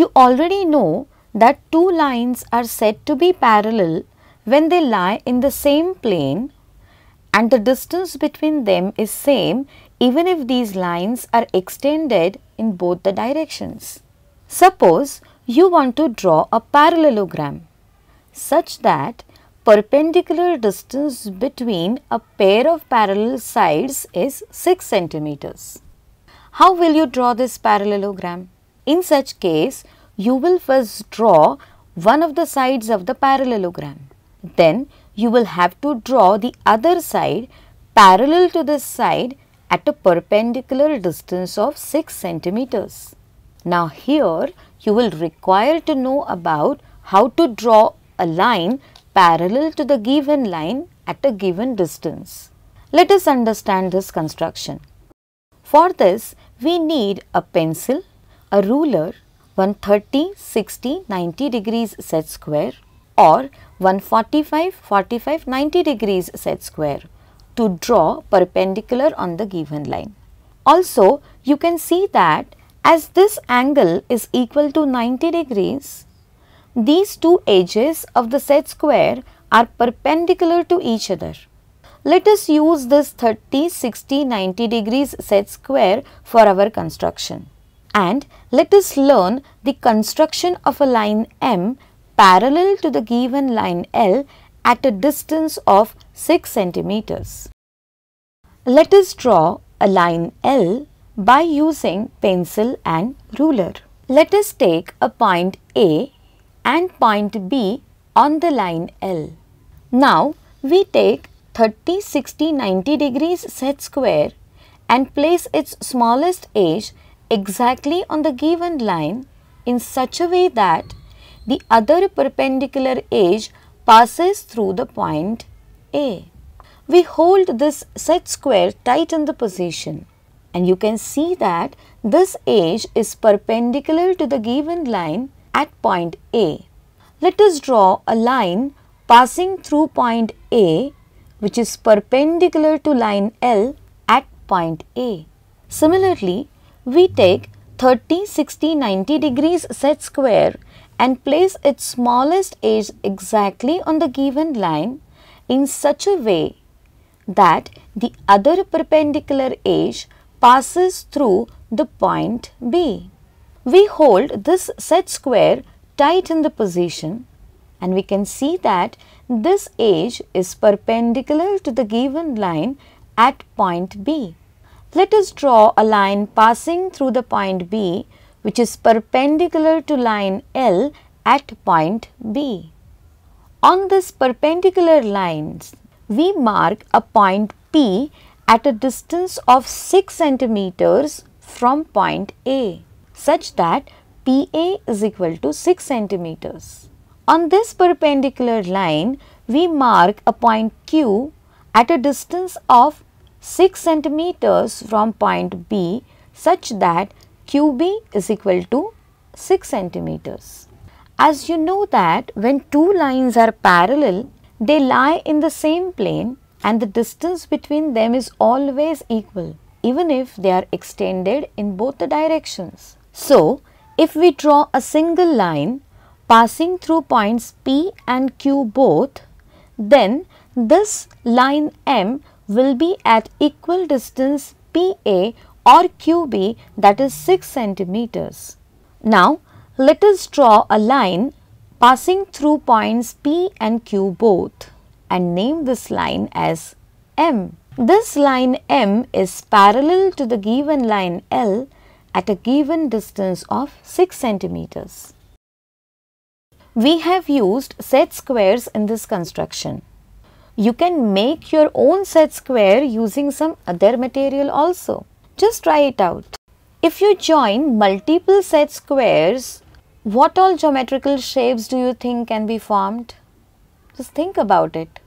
You already know that two lines are said to be parallel when they lie in the same plane and the distance between them is same even if these lines are extended in both the directions. Suppose you want to draw a parallelogram such that perpendicular distance between a pair of parallel sides is 6 centimeters. How will you draw this parallelogram? In such case, you will first draw one of the sides of the parallelogram. Then you will have to draw the other side parallel to this side at a perpendicular distance of 6 centimeters. Now here you will require to know about how to draw a line parallel to the given line at a given distance. Let us understand this construction. For this we need a pencil, a ruler, 130, 60, 90 degrees set square or 145, 45, 90 degrees set square to draw perpendicular on the given line. Also, you can see that as this angle is equal to 90 degrees, these two edges of the set square are perpendicular to each other. Let us use this 30, 60, 90 degrees set square for our construction. And let us learn the construction of a line M parallel to the given line L at a distance of 6 centimeters. Let us draw a line L by using pencil and ruler. Let us take a point A and point B on the line L. Now we take 30, 60, 90 degrees set square and place its smallest edge exactly on the given line in such a way that the other perpendicular edge passes through the point A. We hold this set square tight in the position and you can see that this edge is perpendicular to the given line at point A. Let us draw a line passing through point A which is perpendicular to line L at point A. Similarly, we take 30, 60, 90 degrees set square and place its smallest edge exactly on the given line in such a way that the other perpendicular edge passes through the point B. We hold this set square tight in the position and we can see that this edge is perpendicular to the given line at point B. Let us draw a line passing through the point B which is perpendicular to line L at point B. On this perpendicular lines, we mark a point P at a distance of 6 centimeters from point A such that PA is equal to 6 centimeters. On this perpendicular line, we mark a point Q at a distance of 6 centimeters from point B such that QB is equal to 6 centimeters. As you know that when two lines are parallel, they lie in the same plane and the distance between them is always equal even if they are extended in both the directions. So, if we draw a single line passing through points P and Q both, then this line M will be at equal distance PA or QB that is 6 centimeters. Now, let us draw a line passing through points P and Q both and name this line as M. This line M is parallel to the given line L at a given distance of 6 centimeters. We have used set squares in this construction. You can make your own set square using some other material also. Just try it out. If you join multiple set squares, what all geometrical shapes do you think can be formed? Just think about it.